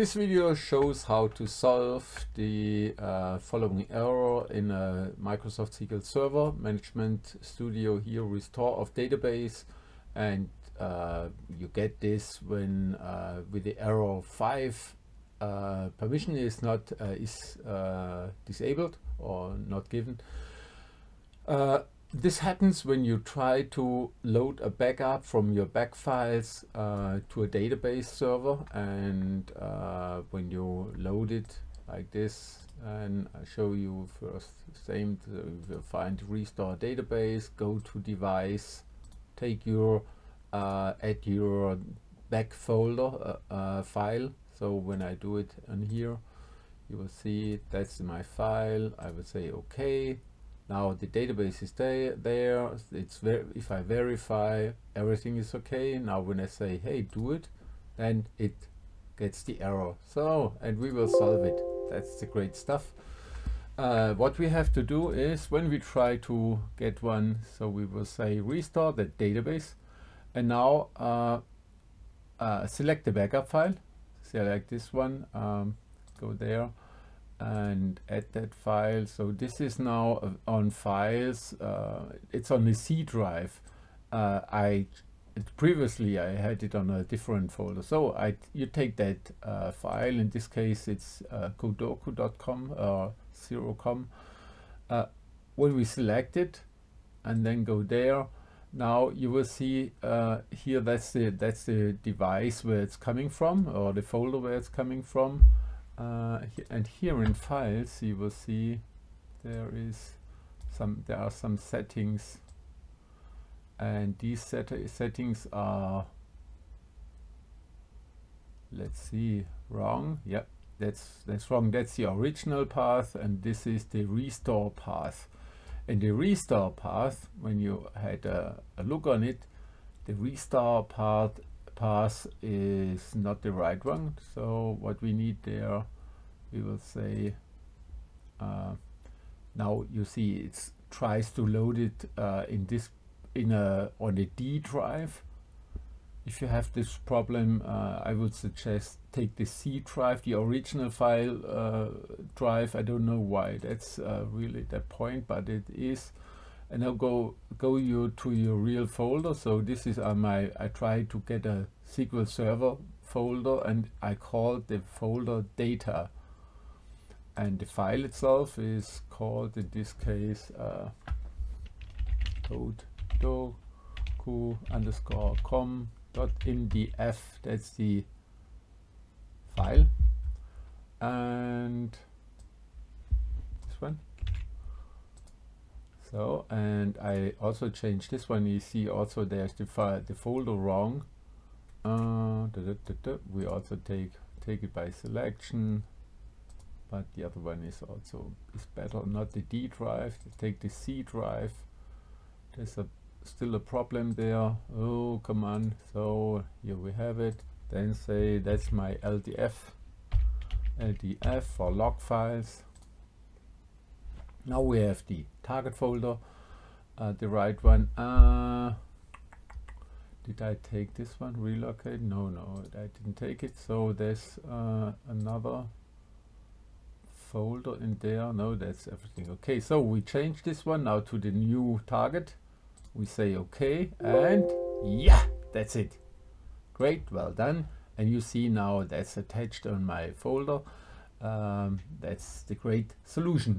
This video shows how to solve the uh, following error in a Microsoft SQL Server Management Studio here restore of database and uh, you get this when uh, with the error 5 uh, permission is not uh, is uh, disabled or not given. This happens when you try to load a backup from your back files uh, to a database server and uh, when you load it like this and I show you first same to find restore database go to device take your uh, add your back folder uh, uh, file. So when I do it on here you will see that's my file. I will say okay now the database is there there. It's ver if I verify everything is okay now when I say hey do it then it gets the error. So and we will solve it. That's the great stuff. Uh, what we have to do is when we try to get one so we will say restore the database. And now uh, uh, select the backup file. Select this one um, go there and add that file. So this is now uh, on files. Uh, it's on the C drive. Uh, I previously I had it on a different folder. So I you take that uh, file. In this case, it's uh, kodoku.com or zero.com. Uh, when we select it and then go there, now you will see here that's the that's the device where it's coming from or the folder where it's coming from uh, and here in files you will see there is some there are some settings. And these set settings are let's see wrong. Yep that's that's wrong. That's the original path and this is the restore path. And the restore path when you had a, a look on it the restore path path is not the right one. So what we need there we will say uh, now you see it tries to load it uh, in this in a on a D drive. If you have this problem uh, I would suggest take the C drive the original file uh, drive. I don't know why that's uh, really the point but it is and now go go you to your real folder. So this is uh, my I try to get a SQL Server folder and I call the folder data. And the file itself is called in this case uh, doku underscore com dot mdf that's the file. And this one so and I also changed this one. You see also there's the file the folder wrong. Uh, da, da, da, we also take take it by selection but the other one is also is better. Not the D drive. Take the C drive. There's a still a problem there. Oh come on. So here we have it. Then say that's my LDF LDF for log files now we have the target folder uh, the right one. Uh, did I take this one? Relocate? No no I didn't take it. So there's uh, another folder in there. No that's everything. Okay so we change this one now to the new target. We say okay and yeah that's it. Great well done. And you see now that's attached on my folder. Um, that's the great solution